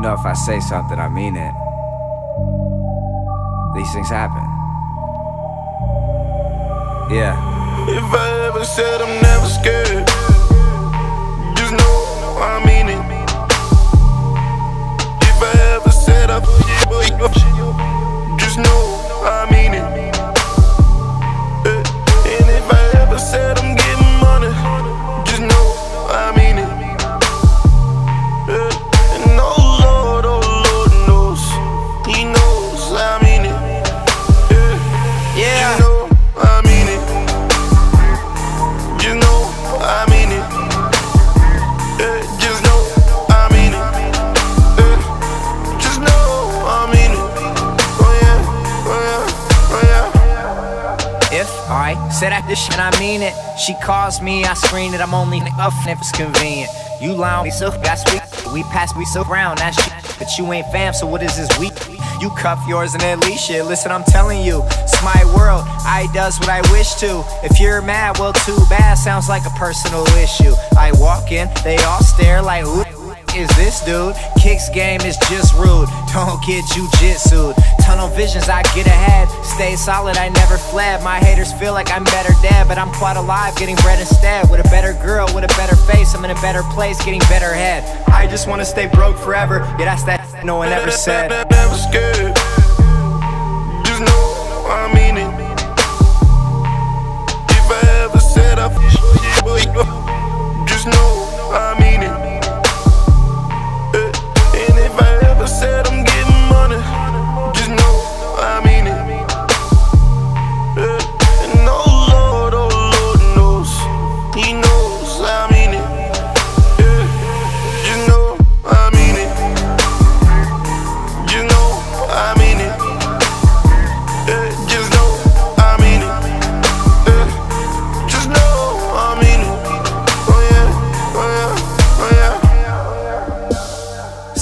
know, if I say something, I mean it. These things happen. Yeah. If I ever said I'm never scared, just know I mean it. Said I this shit, I mean it. She calls me, I screen it. I'm only up if it's convenient. You lie me so got sweet. We pass we so round, that shit. But you ain't fam, so what is this week? You cuff yours and leash shit. Listen, I'm telling you, it's my world. I does what I wish to. If you're mad, well, too bad. Sounds like a personal issue. I walk in, they all stare like, who is this dude? Kicks game is just rude. Don't get jujitsu. Tunnel visions, I get ahead. Stay solid, I never fled. My haters feel like I'm better dead, but I'm quite alive, getting bread instead. With a better girl, with a better face, I'm in a better place, getting better head. I just wanna stay broke forever. Yeah, that's that no one ever said. Never scared. Just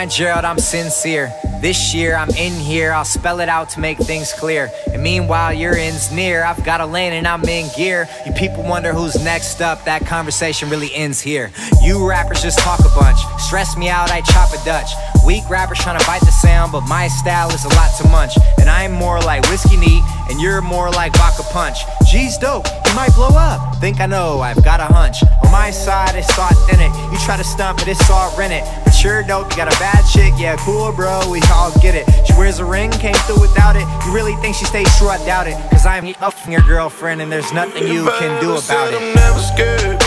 Signed Gerald, I'm sincere. This year I'm in here, I'll spell it out to make things clear. And meanwhile, your end's near. I've got a lane and I'm in gear. You people wonder who's next up, that conversation really ends here. You rappers just talk a bunch. Stress me out, I chop a Dutch. Weak rappers trying to bite the sound, but my style is a lot to munch. And I'm more like whiskey neat, and you're more like vodka punch. G's dope, he might blow up. Think I know, I've got a hunch. On my side, it's authentic. You try to stump it, it's all rented. But you're dope, you got a bad chick, yeah, cool, bro, we all get it. She wears a ring, came through without it. You really think she stays true? I doubt it. Cause I'm your girlfriend, and there's nothing you can do about it. I'm never scared.